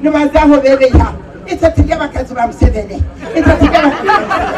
Nous nibaze aho bereya itatu ry'abakazi ba museveni. Itatu ry'abakazi ba museveni.